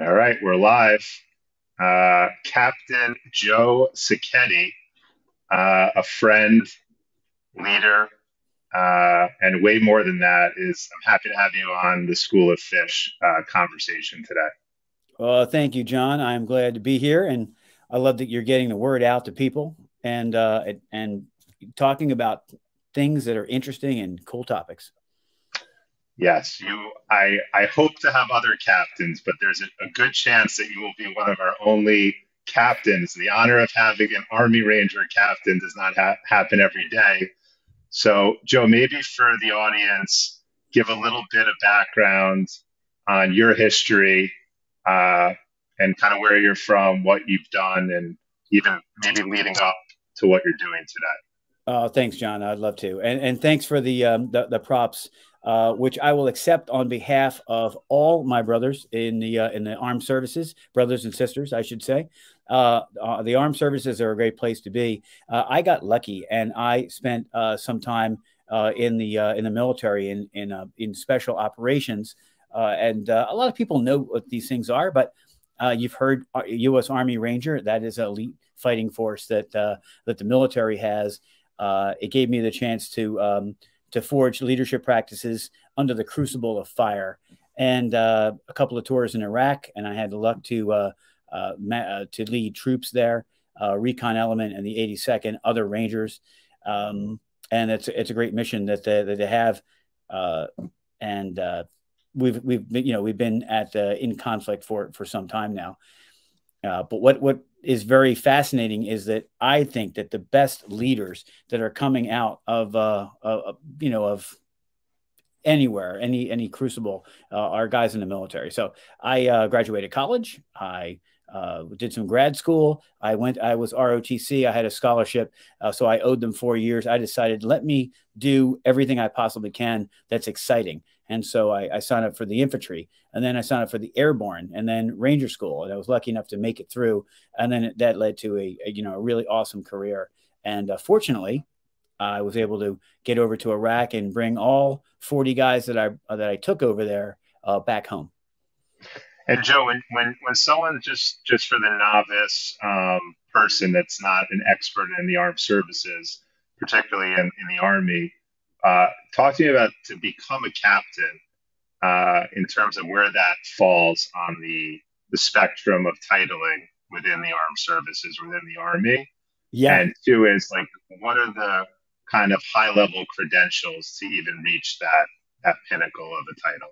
All right, we're live. Uh, Captain Joe Sacchetti, uh, a friend, leader, uh, and way more than that is I'm happy to have you on the School of Fish uh, conversation today. Well, thank you, John. I'm glad to be here, and I love that you're getting the word out to people and uh, and talking about things that are interesting and cool topics. Yes, you. I I hope to have other captains, but there's a, a good chance that you will be one of our only captains. The honor of having an Army Ranger captain does not ha- happen every day. So, Joe, maybe for the audience, give a little bit of background on your history uh, and kind of where you're from, what you've done, and even maybe leading up to what you're doing today. Oh, thanks, John. I'd love to, and and thanks for the um, the, the props uh, which I will accept on behalf of all my brothers in the uh, in the armed services, brothers and sisters, I should say. Uh, uh the armed services are a great place to be. Uh, I got lucky, and I spent some time in the in the military in in in special operations. and a lot of people know what these things are, but you've heard U.S. Army Ranger. That is an elite fighting force that that the military has. it gave me the chance to um, to forge leadership practices under the crucible of fire. And uh, a couple of tours in Iraq, and I had the luck to uh, uh, uh to lead troops there, uh, recon element and the 82nd, other Rangers, um, and it's it's a great mission that they, that they have, uh, and we've we've been, you know we've been at in conflict for for some time now. but what what is very fascinating is that I think that the best leaders that are coming out of, uh, uh, you know, of anywhere, any any crucible, uh, are guys in the military. So I uh, graduated college. I uh, did some grad school. I went. I was ROTC. I had a scholarship, uh, so I owed them four years. I decided let me do everything I possibly can that's exciting. And so I, I, signed up for the infantry, and then I signed up for the airborne, and then Ranger School, and I was lucky enough to make it through. And then that led to a, a you know a really awesome career. And uh, fortunately, I was able to get over to Iraq and bring all 40 guys that I uh, that I took over there uh, back home. And Joe, when, when when someone just just for the novice um, person that's not an expert in the armed services, particularly in, in the army, uh, talk to me about to become a captain uh, in terms of where that falls on the the spectrum of titling within the armed services within the army. Yeah. And two is like, what are the kind of high level credentials to even reach that that pinnacle of a title?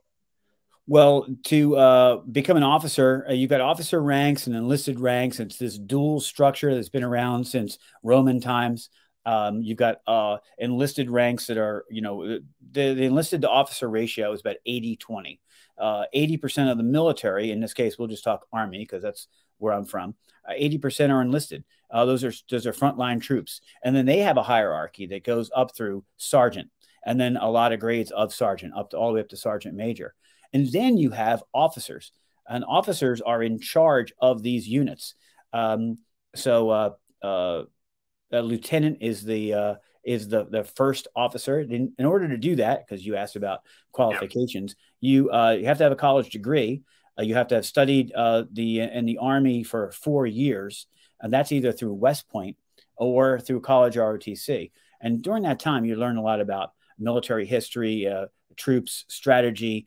Well, to uh, become an officer, uh, you've got officer ranks and enlisted ranks. It's this dual structure that's been around since Roman times. Um, you've got uh, enlisted ranks that are, you know, the, the enlisted to officer ratio is about 80 20. Uh, 80% of the military, in this case, we'll just talk Army because that's where I'm from, uh, 80% are enlisted. Uh, those are those are frontline troops, and then they have a hierarchy that goes up through sergeant, and then a lot of grades of sergeant up to all the way up to sergeant major, and then you have officers, and officers are in charge of these units. Um, so uh, lieutenant is the uh, is the the first officer. In, in order to do that, because you asked about qualifications, yeah. you uh, you have to have a college degree. Uh, you have to have studied uh, the in the army for four years, and that's either through West Point or through college ROTC. And during that time, you learn a lot about military history, uh, troops, strategy.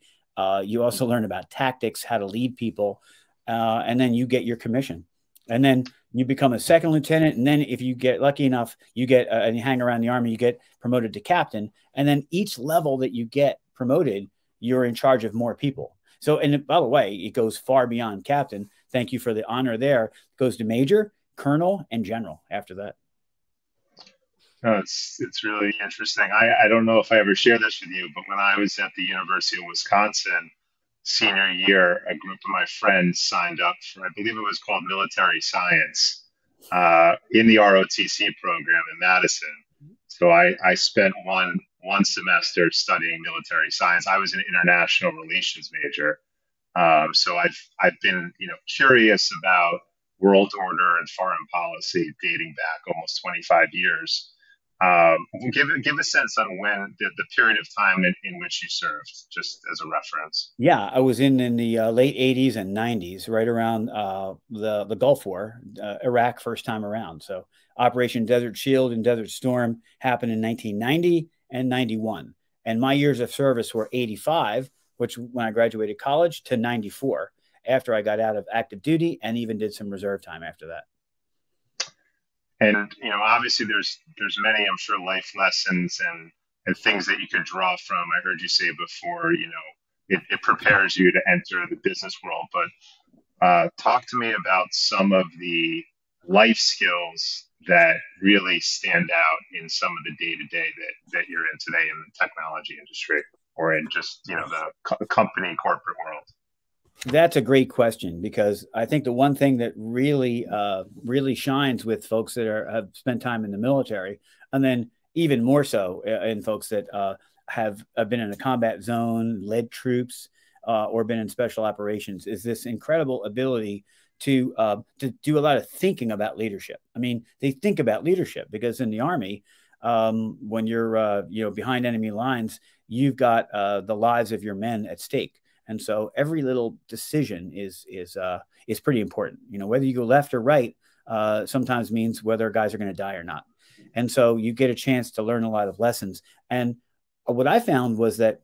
You also learn about tactics, how to lead people, and then you get your commission. And then you become a second lieutenant, and then if you get lucky enough, you get uh, and you hang around the army, you get promoted to captain, and then each level that you get promoted, you're in charge of more people. So, and by the way, it goes far beyond captain. Thank you for the honor there. It goes to major, colonel, and general after that. No, it's it's really interesting. I, I don't know if I ever shared this with you, but when I was at the University of Wisconsin, senior year, a group of my friends signed up for, I believe it was called military science uh, in the ROTC program in Madison. So I, I spent one one semester studying military science. I was an international relations major, um, so I've I've been you know curious about world order and foreign policy dating back almost 25 years. Um, give give a sense on when the, the period of time in, in which you served, just as a reference. Yeah, I was in in the uh, late '80s and '90s, right around uh, the the Gulf War, uh, Iraq first time around. So Operation Desert Shield and Desert Storm happened in 1990 and 91, and my years of service were 85, which when I graduated college, to 94 after I got out of active duty, and even did some reserve time after that and you know obviously there's there's many i'm sure life lessons and and things that you could draw from. I heard you say before you know it, it prepares you to enter the business world. But uh, talk to me about some of the life skills that really stand out in some of the day to day that that you're in today in the technology industry or in just you know the co- company corporate world that's a great question because I think the one thing that really, uh, really shines with folks that are, have spent time in the military, and then even more so uh, in folks that uh, have, have been in a combat zone, led troops, uh, or been in special operations, is this incredible ability to uh, to do a lot of thinking about leadership. I mean, they think about leadership because in the army, um, when you're uh, you know behind enemy lines, you've got the lives of your men at stake and so every little decision is is uh, is pretty important. You know, whether you go left or right uh, sometimes means whether guys are going to die or not. And so you get a chance to learn a lot of lessons. And what I found was that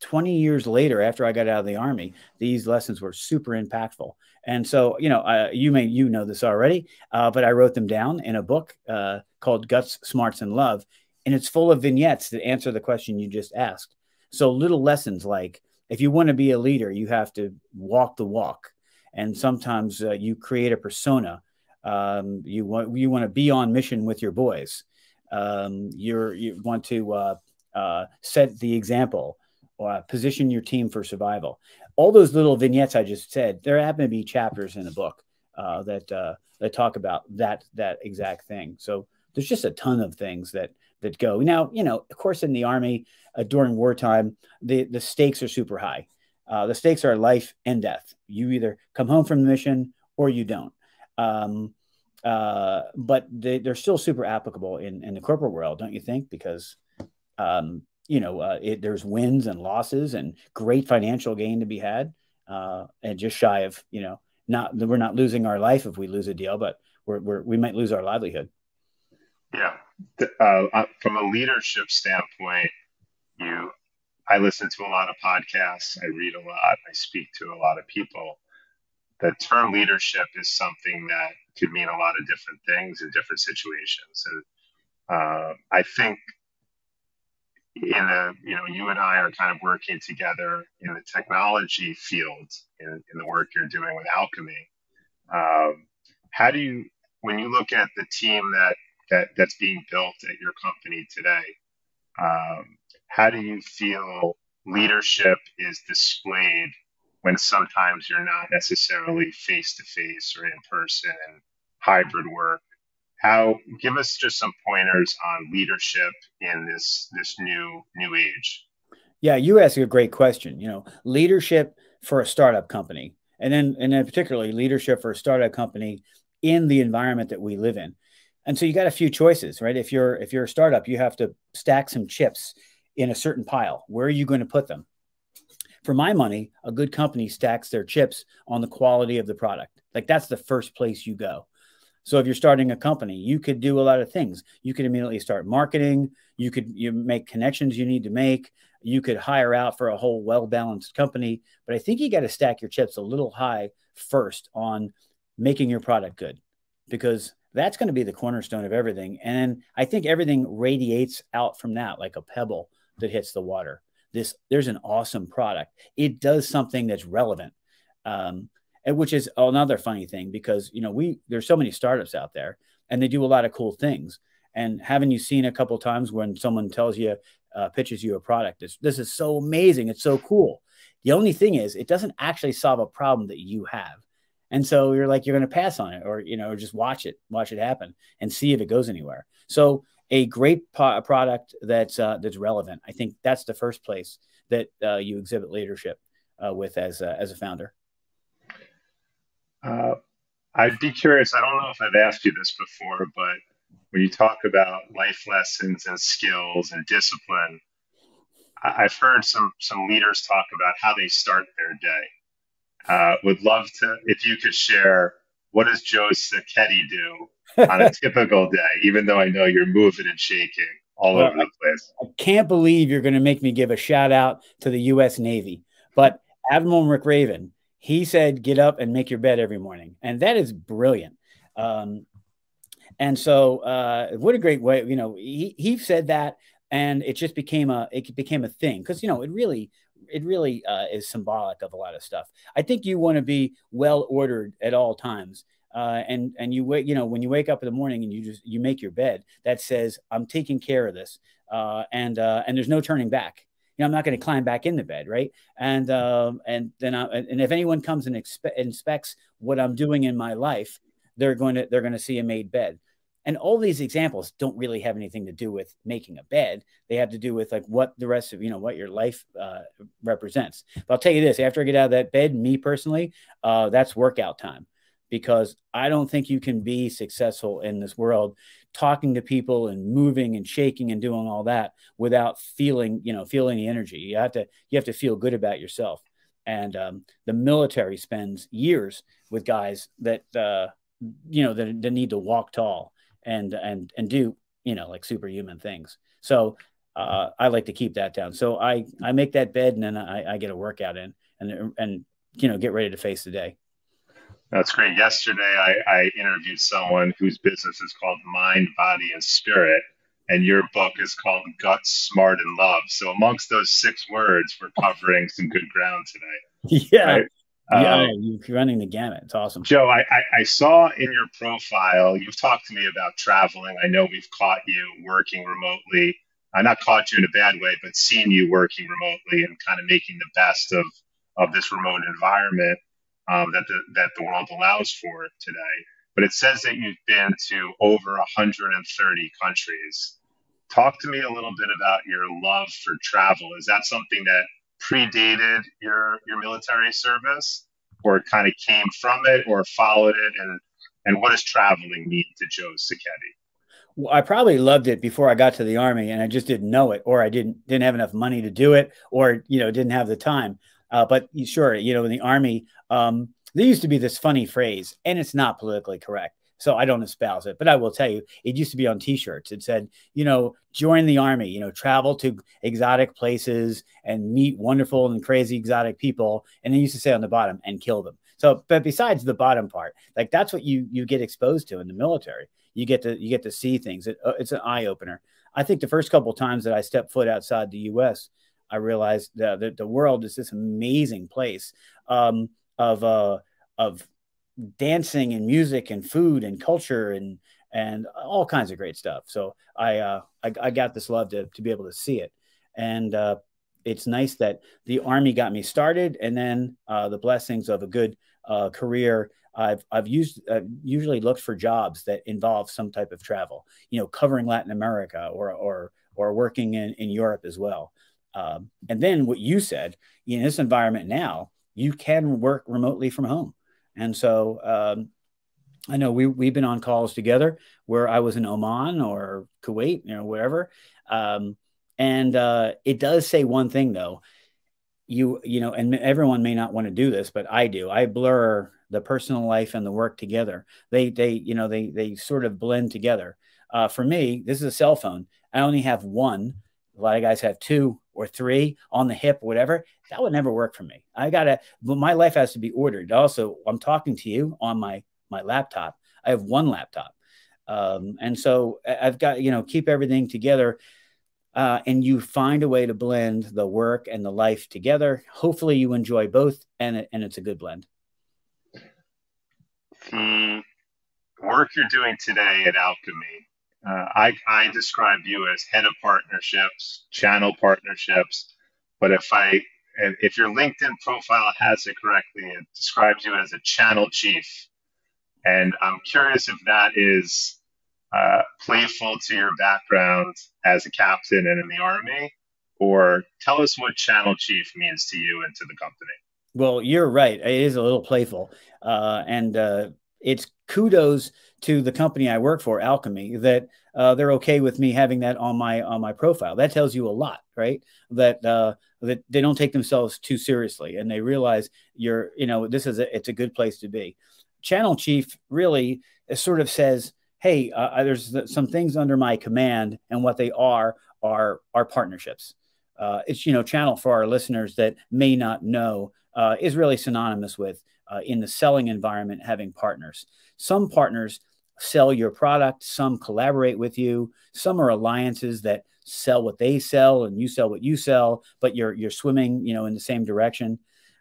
20 years later, after I got out of the army, these lessons were super impactful. And so, you know, uh, you may you know this already, uh, but I wrote them down in a book uh, called Guts, Smarts, and Love, and it's full of vignettes that answer the question you just asked. So little lessons like if you want to be a leader, you have to walk the walk. And sometimes uh, you create a persona. Um, you want you want to be on mission with your boys. Um, you're you want to uh, uh, set the example or position your team for survival. All those little vignettes I just said, there happen to be chapters in the book uh, that uh, that talk about that that exact thing. So there's just a ton of things that that go. Now, you know, of course, in the army uh, during wartime, the the stakes are super high. Uh, the stakes are life and death. You either come home from the mission or you don't. Um, uh, but they, are still super applicable in, in the corporate world, don't you think? Because um, you know, uh, it, there's wins and losses and great financial gain to be had, uh, and just shy of you know, not we're not losing our life if we lose a deal, but we're, we're we might lose our livelihood. Yeah, uh, uh, from a leadership standpoint, you, I listen to a lot of podcasts, I read a lot, I speak to a lot of people. The term leadership is something that could mean a lot of different things in different situations, and uh, I think in a you know you and I are kind of working together in the technology field in, in the work you're doing with Alkymi. Um, how do you when you look at the team that that that's being built at your company today. Um, how do you feel leadership is displayed when sometimes you're not necessarily face to face or in person and hybrid work? How give us just some pointers on leadership in this this new new age. Yeah, you ask a great question. You know, leadership for a startup company, and then and then particularly leadership for a startup company in the environment that we live in and so you got a few choices right? If you're if you're a startup you have to stack some chips in a certain pile. Where are you going to put them? For my money a good company stacks their chips on the quality of the product. Like that's the first place you go. So if you're starting a company you could do a lot of things. You could immediately start marketing. You could you make connections you need to make. You could hire out for a whole well balanced company. But i think you got to stack your chips a little high first on making your product good because that's going to be the cornerstone of everything. And I think everything radiates out from that like a pebble that hits the water. This there's an awesome product. It does something that's relevant, um, and which is another funny thing because you know we there's so many startups out there and they do a lot of cool things. And haven't you seen a couple times when someone tells you uh, pitches you a product? This this is so amazing. It's so cool. The only thing is, it doesn't actually solve a problem that you have. And so you're like, you're going to pass on it or, you know, just watch it, watch it happen and see if it goes anywhere. So a great po- product that's, uh, that's relevant. I think that's the first place that uh, you exhibit leadership uh, with as, a, as a founder. Uh, I'd be curious. I don't know if I've asked you this before, but when you talk about life lessons and skills and discipline, I've heard some some leaders talk about how they start their day. Uh, would love to if you could share what does Joe Sacchetti do on a typical day, even though I know you're moving and shaking all well, over the place. I, I can't believe you're going to make me give a shout out to the U.S. Navy, but Admiral McRaven, he said, "Get up and make your bed every morning," and that is brilliant. Um, and so, uh, what a great way! You know, he he said that, and it just became a it became a thing because you know it really it really uh, is symbolic of a lot of stuff. I think you want to be well ordered at all times. Uh, and and you wait, you know, when you wake up in the morning and you just you make your bed that says I'm taking care of this, uh, and uh, and there's no turning back. You know, I'm not going to climb back in the bed, right? And uh, and then I, and if anyone comes and expe- inspects what I'm doing in my life, they're going to they're going to see a made bed. And all these examples don't really have anything to do with making a bed. They have to do with like what the rest of, you know, what your life uh, represents. But I'll tell you this, after I get out of that bed, me personally, uh, that's workout time because I don't think you can be successful in this world talking to people and moving and shaking and doing all that without feeling, you know, feeling the energy. You have to, you have to feel good about yourself. And um, the military spends years with guys that, uh, you know, that, that need to walk tall and and and do you know like superhuman things. So uh, I like to keep that down. So I I make that bed and then I, I get a workout in and and you know get ready to face the day. That's great. Yesterday I, I interviewed someone whose business is called Mind, Body, and Spirit, and your book is called Guts, Smart, and Love. So amongst those six words, we're covering some good ground today. Yeah. Right? Yeah, um, you're running the gamut. It's awesome. Joe, I, I, I, saw in your profile, you've talked to me about traveling. I know we've caught you working remotely. I uh, not caught you in a bad way, but seen you working remotely and kind of making the best of, of this remote environment um, that, the, that the world allows for today. But it says that you've been to over 130 countries. Talk to me a little bit about your love for travel. Is that something that predated your your military service, or kind of came from it, or followed it, and and what does traveling mean to Joe Sacchetti? Well, I probably loved it before I got to the army, and I just didn't know it, or I didn't didn't have enough money to do it, or you know didn't have the time. Uh, but sure, you know, in the army, um, there used to be this funny phrase, and it's not politically correct. So I don't espouse it, but I will tell you, it used to be on T-shirts. It said, you know, join the army, you know, travel to exotic places and meet wonderful and crazy exotic people, and then used to say on the bottom and kill them. So, but besides the bottom part, like that's what you you get exposed to in the military. You get to you get to see things. It, uh, it's an eye opener. I think the first couple times that I stepped foot outside the U.S., I realized that the, the world is this amazing place um, of uh, of dancing and music and food and culture and and all kinds of great stuff. So I uh, I, I, got this love to to be able to see it, and uh, it's nice that the army got me started, and then uh, the blessings of a good uh, career. I've I've used usually looked for jobs that involve some type of travel, you know, covering Latin America or or or working in in Europe as well. Um, and then what you said in this environment now, you can work remotely from home. And so um, I know we we've been on calls together where I was in Oman or Kuwait, you know, wherever. Um, and uh, it does say one thing though. You you know, and everyone may not want to do this, but I do. I blur the personal life and the work together. They they you know they they sort of blend together. Uh, for me, this is a cell phone. I only have one. A lot of guys have two or three on the hip, whatever, that would never work for me. I gotta, my life has to be ordered. Also, I'm talking to you on my my laptop. I have one laptop, um, and so I've got you know keep everything together. Uh, and you find a way to blend the work and the life together. Hopefully, you enjoy both, and and it's a good blend. The work you're doing today at Alkymi uh, I, I describe you as head of partnerships, channel partnerships. But if I if your LinkedIn profile has it correctly, it describes you as a channel chief. And I'm curious if that is uh, playful to your background as a captain and in the army, or tell us what channel chief means to you and to the company. Well, you're right. It is a little playful, uh, and uh, it's kudos to the company I work for, Alkymi, that uh, they're okay with me having that on my on my profile. That tells you a lot, right? That uh, that they don't take themselves too seriously, and they realize you're, you know, this is a, it's a good place to be. Channel chief really sort of says, "Hey, uh, there's some things under my command, and what they are are are partnerships." Uh, it's you know, channel for our listeners that may not know uh, is really synonymous with uh, in the selling environment having partners. Some partners sell your product, some collaborate with you, some are alliances that sell what they sell and you sell what you sell, but you're you're swimming, you know, in the same direction.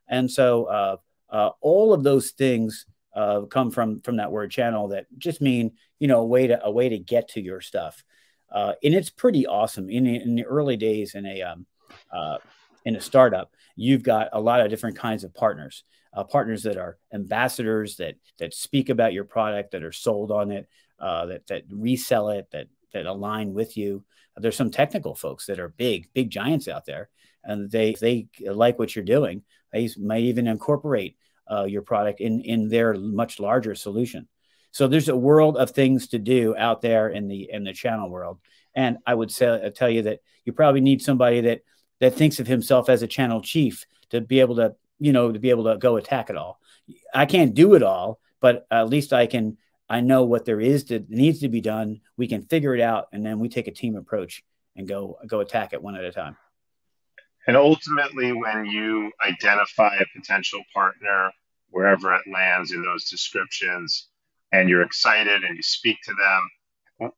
And so uh, uh, all of those things uh, come from from that word channel that just mean you know a way to a way to get to your stuff. Uh, and it's pretty awesome in, in the early days in a um, uh, in a startup. You've got a lot of different kinds of partners uh, partners that are ambassadors that that speak about your product, that are sold on it, uh, that that resell it, that that align with you. There's some technical folks that are big, big giants out there, and they they like what you're doing. They might even incorporate uh, your product in in their much larger solution. So there's a world of things to do out there in the in the channel world. And I would say tell you that you probably need somebody that that thinks of himself as a channel chief to be able to you know, to be able to go attack it all. I can't do it all, but at least I can. I know what there is that needs to be done. We can figure it out, and then we take a team approach and go go attack it one at a time. And ultimately, when you identify a potential partner, wherever it lands in those descriptions, and you're excited and you speak to them,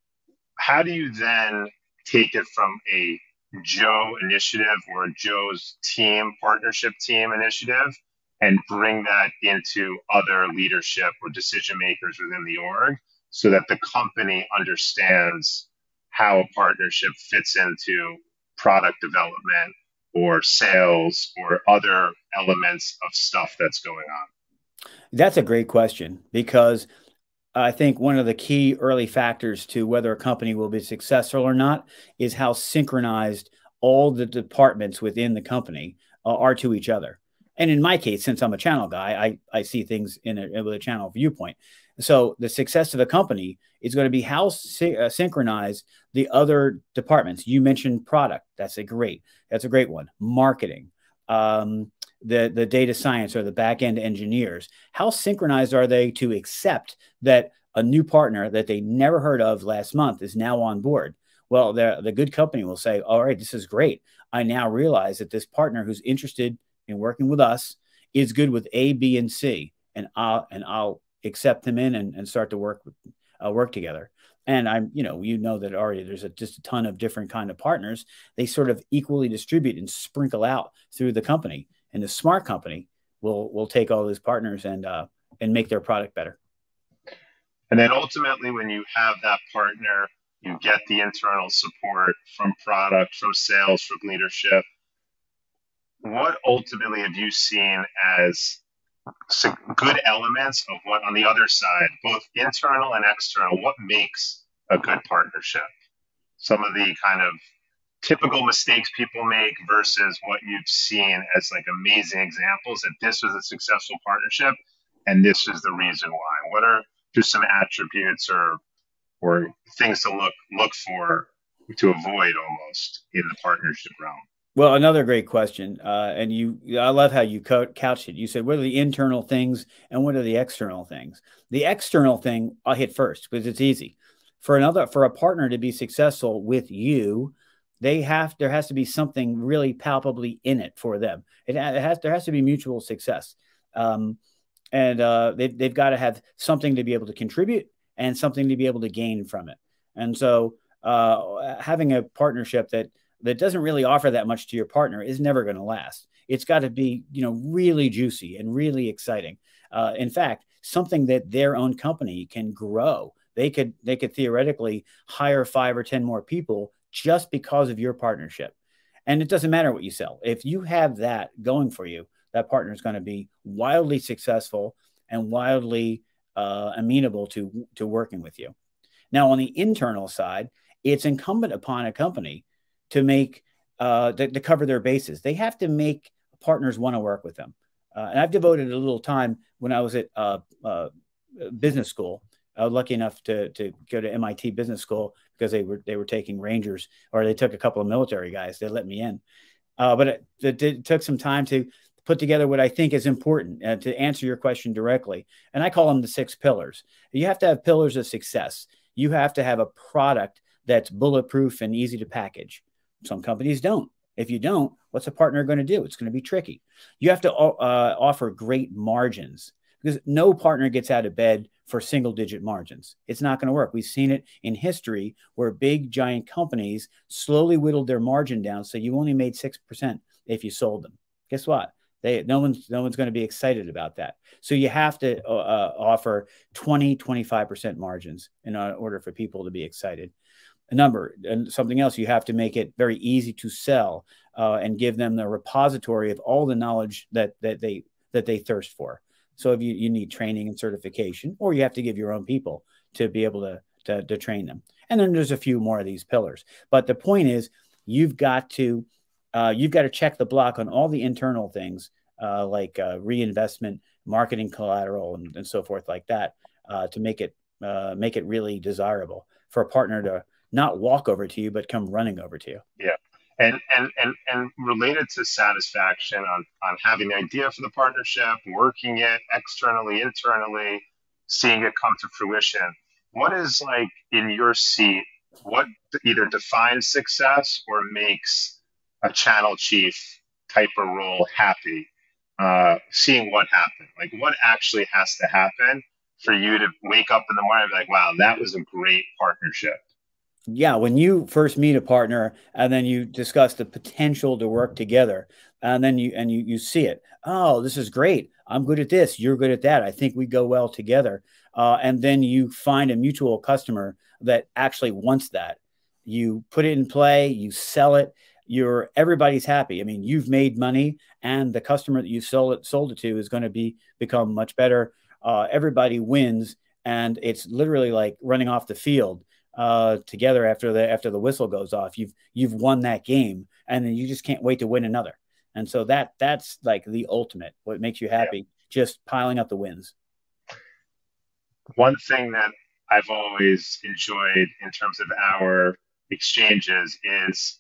how do you then take it from a Joe initiative or Joe's team partnership team initiative and bring that into other leadership or decision makers within the org so that the company understands how a partnership fits into product development or sales or other elements of stuff that's going on? That's a great question because I think one of the key early factors to whether a company will be successful or not is how synchronized all the departments within the company uh, are to each other. And in my case, since I'm a channel guy, I, I see things in a, with a channel viewpoint. So the success of a company is going to be how sy- uh, synchronized the other departments. You mentioned product. That's a great. That's a great one. Marketing. Um, the the data science or the back end engineers how synchronized are they to accept that a new partner that they never heard of last month is now on board? Well the, the good company will say all right this is great. I now realize that this partner who's interested in working with us is good with a b and c and i'll and i'll accept them in and, and start to work with, uh, work together. And i'm you know you know that already there's a, just a ton of different kind of partners. They sort of equally distribute and sprinkle out through the company and the smart company will will take all those partners and uh, and make their product better. And then ultimately, when you have that partner, you get the internal support from product, from sales, from leadership. What ultimately have you seen as good elements of what on the other side, both internal and external, what makes a good partnership? Some of the kind of typical mistakes people make versus what you've seen as like amazing examples that this was a successful partnership and this is the reason why. What are just some attributes or or things to look look for to avoid almost in the partnership realm? Well another great question uh, and you i love how you couched it. You said what are the internal things and what are the external things? The external thing i'll hit first because it's easy. For another for a partner to be successful with you they have there has to be something really palpably in it for them. It, it has there has to be mutual success, um, and uh, they, they've got to have something to be able to contribute and something to be able to gain from it. And so, uh, having a partnership that that doesn't really offer that much to your partner is never going to last. It's got to be you know really juicy and really exciting. Uh, in fact, something that their own company can grow. They could they could theoretically hire five or ten more people just because of your partnership. And it doesn't matter what you sell. If you have that going for you, that partner is going to be wildly successful and wildly uh, amenable to, to working with you. Now, on the internal side, it's incumbent upon a company to make uh, to, to, cover their bases. They have to make partners want to work with them. Uh, and I've devoted a little time when I was at uh, uh, business school. Uh, lucky enough to to go to MIT Business School because they were they were taking Rangers or they took a couple of military guys. They let me in, uh, but it, it, it, took some time to put together what I think is important uh, to answer your question directly. And I call them the six pillars. You have to have pillars of success. You have to have a product that's bulletproof and easy to package. Some companies don't. If you don't, what's a partner going to do? It's going to be tricky. You have to uh, offer great margins because no partner gets out of bed for single digit margins. It's not going to work. We've seen it in history where big giant companies slowly whittled their margin down. So you only made 6% if you sold them. Guess what? They, no one's no one's going to be excited about that. So you have to uh, uh offer 20, 25% margins in order for people to be excited a number and something else you have to make it very easy to sell uh, and give them the repository of all the knowledge that that they that they thirst for so if you, you need training and certification or you have to give your own people to be able to, to, to train them and then there's a few more of these pillars but the point is you've got to uh, you've got to check the block on all the internal things uh, like uh, reinvestment marketing collateral and, and, so forth like that uh, to make it uh, make it really desirable for a partner to not walk over to you, but come running over to you. Yeah. And, and, and, and related to satisfaction on, on having the idea for the partnership, working it externally, internally, seeing it come to fruition. What is like in your seat, what either defines success or makes a channel chief type of role happy? Uh, seeing what happened, like what actually has to happen for you to wake up in the morning and be like, wow, that was a great partnership yeah, when you first meet a partner and then you discuss the potential to work together, and then you and you you see it. Oh, this is great. I'm good at this. You're good at that. I think we go well together. Uh, and then you find a mutual customer that actually wants that. You put it in play. You sell it. You're everybody's happy. I mean, you've made money, and the customer that you sold it sold it to is going to be become much better. Uh, everybody wins, and it's literally like running off the field uh, together after the after the whistle goes off. You've you've won that game, and then you just can't wait to win another. And so that that's like the ultimate. What makes you happy? Yeah. Just piling up the wins. One thing that I've always enjoyed in terms of our exchanges is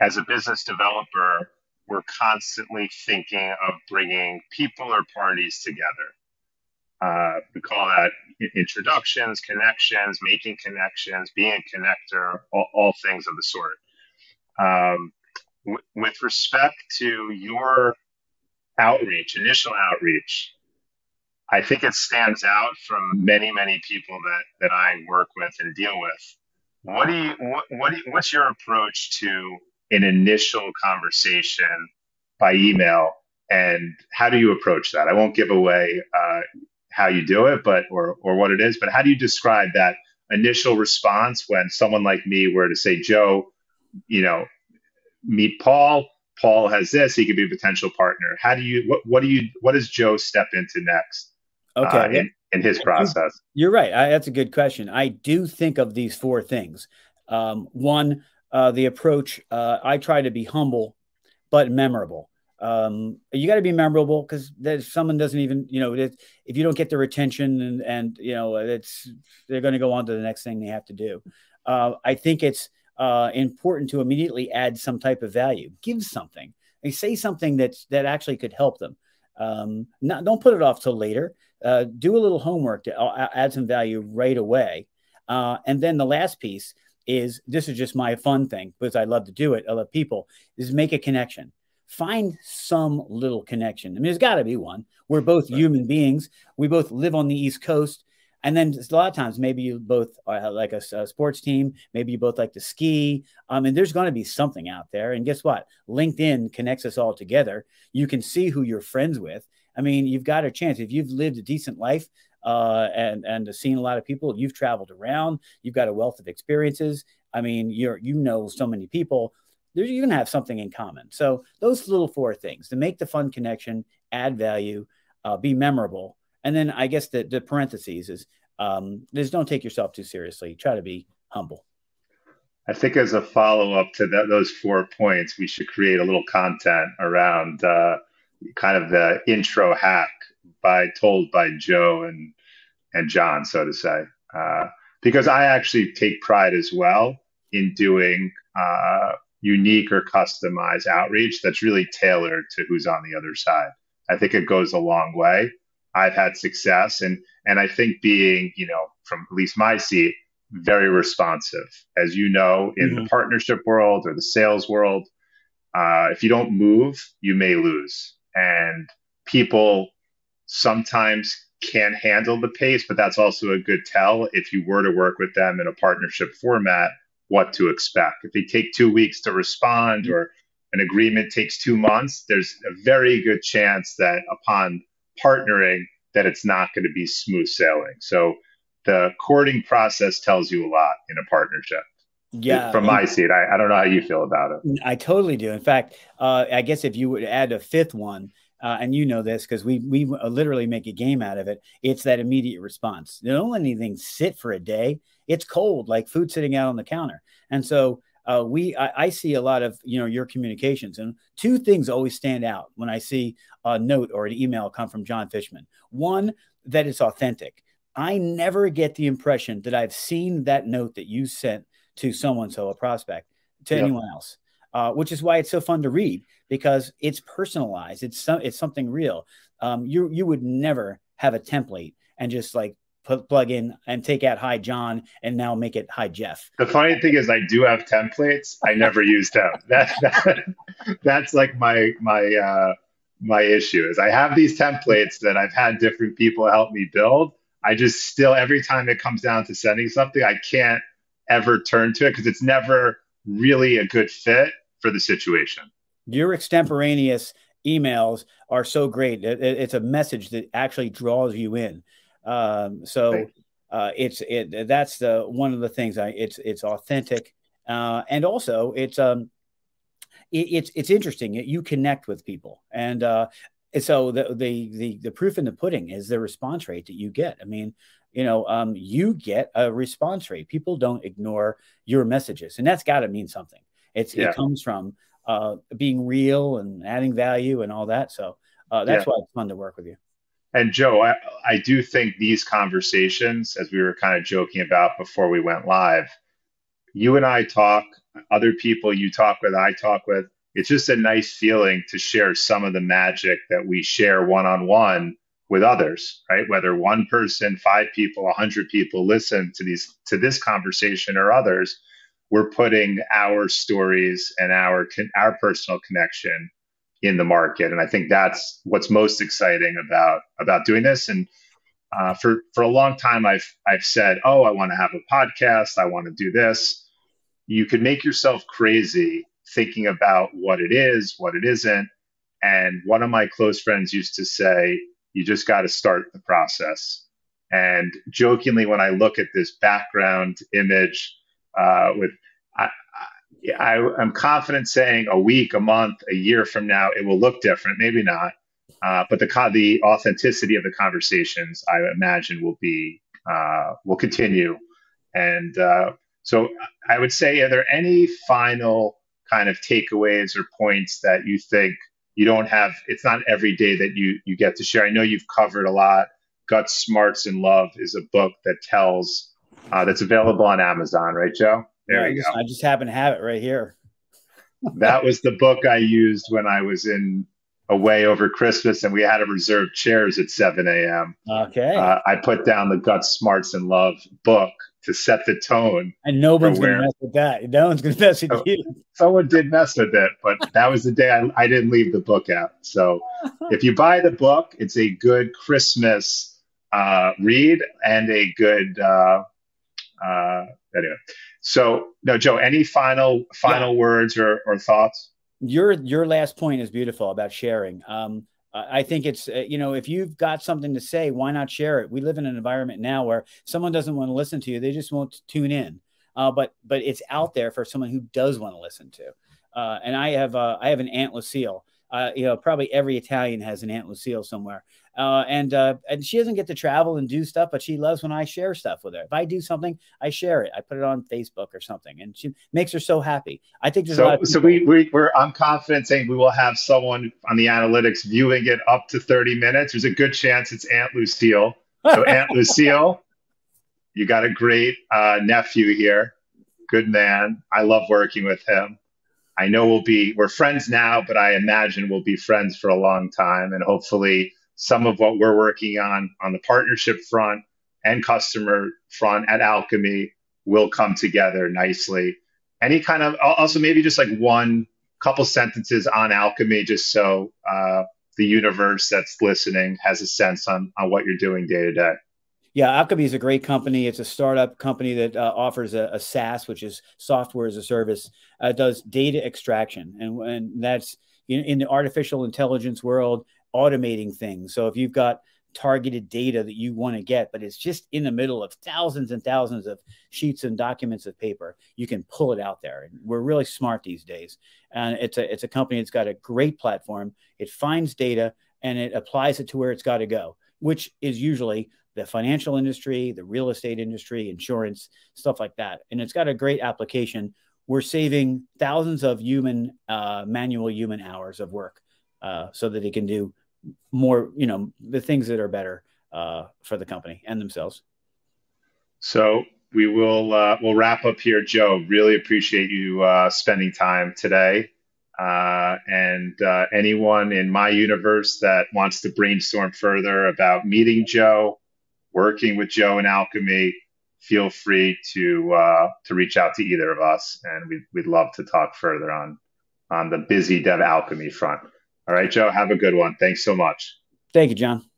as a business developer, we're constantly thinking of bringing people or parties together. Uh, we call that introductions, connections, making connections, being a connector, all, all things of the sort. Um, w- with respect to your outreach, initial outreach, I think it stands out from many, many people that, that I work with and deal with. What do you, what, what do you, what's your approach to an initial conversation by email and how do you approach that? I won't give away uh, how you do it, but or or what it is. But how do you describe that initial response when someone like me were to say, Joe, you know, meet Paul. Paul has this. He could be a potential partner. How do you? What what do you? What does Joe step into next? Okay. Uh, in, in his process. You're right. I, that's a good question. I do think of these four things. Um, one, uh, the approach. Uh, I try to be humble, but memorable um, you got to be memorable because someone doesn't even, you know, if you don't get their attention and, and you know, it's they're going to go on to the next thing they have to do. Uh, I think it's uh, important to immediately add some type of value, give something, say something that's that actually could help them. Um, not, don't put it off till later. Uh, do a little homework to uh, add some value right away. Uh, and then the last piece is this is just my fun thing because I love to do it. I love people is make a connection find some little connection. I mean, there's got to be one. We're both right. human beings. We both live on the East Coast. And then a lot of times, maybe you both are like a, a sports team. Maybe you both like to ski. I mean, there's going to be something out there. And guess what? LinkedIn connects us all together. You can see who you're friends with. I mean, you've got a chance. If you've lived a decent life uh, and and seen a lot of people, you've traveled around. You've got a wealth of experiences. I mean, you're you know so many people you're going to have something in common. So those little four things to make the fun connection, add value, uh, be memorable, and then I guess the, the parentheses is um, just don't take yourself too seriously. Try to be humble. I think as a follow up to that, those four points, we should create a little content around uh, kind of the intro hack by told by Joe and and John, so to say, uh, because I actually take pride as well in doing uh, unique or customized outreach that's really tailored to who's on the other side. I think it goes a long way. I've had success, and and I think being, you know, from at least my seat, very responsive. As you know, in mm-hmm. the partnership world or the sales world, uh, if you don't move, you may lose. And people sometimes can't handle the pace, but that's also a good tell if you were to work with them in a partnership format, what to expect. If they take two weeks to respond or an agreement takes two months, there's a very good chance that upon partnering, that it's not going to be smooth sailing. So the courting process tells you a lot in a partnership. Yeah. From my seat, I, I don't know how you feel about it. I totally do. In fact, uh, I guess if you would add a fifth one, uh, and you know this because we we literally make a game out of it. It's that immediate response. You don't let anything sit for a day. It's cold, like food sitting out on the counter. And so uh, we I, I, see a lot of you know your communications, and two things always stand out when I see a note or an email come from John Fishman. One that it's authentic. I never get the impression that I've seen that note that you sent to someone, so a prospect, to yep. anyone else. Uh, which is why it's so fun to read because it's personalized. It's some, it's something real. Um, you you would never have a template and just like put, plug in and take out hi John and now make it hi Jeff. The funny thing is, I do have templates. I never use them. That, that that's like my my uh, my issue is I have these templates that I've had different people help me build. I just still every time it comes down to sending something, I can't ever turn to it because it's never really a good fit for the situation. Your extemporaneous emails are so great. It, it, it's a message that actually draws you in. Um, so uh, it's it that's the one of the things I it's it's authentic uh, and also it's um it, it's it's interesting. You connect with people and uh, so the, the the the proof in the pudding is the response rate that you get. I mean, you know, um, you get a response rate. People don't ignore your messages, and that's got to mean something. It's yeah. it comes from uh, being real and adding value and all that. So uh, that's yeah. why it's fun to work with you. And Joe, I, I do think these conversations, as we were kind of joking about before we went live, you and I talk, other people you talk with, I talk with. It's just a nice feeling to share some of the magic that we share one on one with others, right? Whether one person, five people, a hundred people listen to these to this conversation or others, we're putting our stories and our our personal connection in the market, and I think that's what's most exciting about about doing this. And uh, for for a long time, I've I've said, oh, I want to have a podcast, I want to do this. You could make yourself crazy thinking about what it is, what it isn't. And one of my close friends used to say, you just got to start the process. And jokingly, when I look at this background image uh, with I, I, am confident saying a week, a month, a year from now, it will look different. Maybe not, uh, but the the authenticity of the conversations, I imagine, will be uh, will continue. And uh, so, I would say, are there any final kind of takeaways or points that you think you don't have? It's not every day that you you get to share. I know you've covered a lot. Guts, Smarts, and Love is a book that tells uh, that's available on Amazon, right, Joe? There yeah, you go. I just happen to have it right here. that was the book I used when I was in away over Christmas, and we had to reserve chairs at 7 a.m. Okay. Uh, I put down the Guts, Smarts, and Love book to set the tone. And no one's going to mess with that. No one's going to mess with you. Someone did mess with it, but that was the day I, I didn't leave the book out. So if you buy the book, it's a good Christmas uh, read and a good. Uh, uh, anyway, so no, Joe. Any final final yeah. words or, or thoughts? Your your last point is beautiful about sharing. Um, I think it's uh, you know if you've got something to say, why not share it? We live in an environment now where someone doesn't want to listen to you; they just won't tune in. Uh, but but it's out there for someone who does want to listen to. Uh, and I have uh, I have an Aunt Lucille. Uh, you know, probably every Italian has an Aunt Lucille somewhere. Uh, and uh, and she doesn't get to travel and do stuff, but she loves when I share stuff with her. If I do something, I share it. I put it on Facebook or something, and she makes her so happy. I think there's so. so we, we we're I'm confident saying we will have someone on the analytics viewing it up to 30 minutes. There's a good chance it's Aunt Lucille. so Aunt Lucille, you got a great uh, nephew here. Good man. I love working with him. I know we'll be we're friends now, but I imagine we'll be friends for a long time, and hopefully some of what we're working on on the partnership front and customer front at Alkymi will come together nicely. Any kind of also maybe just like one couple sentences on Alkymi, just so uh, the universe that's listening has a sense on on what you're doing day to day. Yeah, Alkymi is a great company. It's a startup company that uh, offers a, a, SaaS, which is software as a service. Uh, does data extraction, and, and that's in, in the artificial intelligence world, automating things. So if you've got targeted data that you want to get, but it's just in the middle of thousands and thousands of sheets and documents of paper. You can pull it out there. And we're really smart these days. And it's a it's a company that's got a great platform. It finds data and it applies it to where it's got to go, which is usually the financial industry, the real estate industry, insurance, stuff like that. And it's got a great application. We're saving thousands of human, uh, manual human hours of work uh, so that it can do more, you know, the things that are better uh, for the company and themselves. So we will uh, we'll wrap up here, Joe. Really appreciate you uh, spending time today. Uh, and uh, anyone in my universe that wants to brainstorm further about meeting Joe, working with Joe and Alkymi, feel free to uh, to reach out to either of us, and we'd, we'd love to talk further on on the busy Dev Alkymi front. All right, Joe, have a good one. Thanks so much. Thank you, John.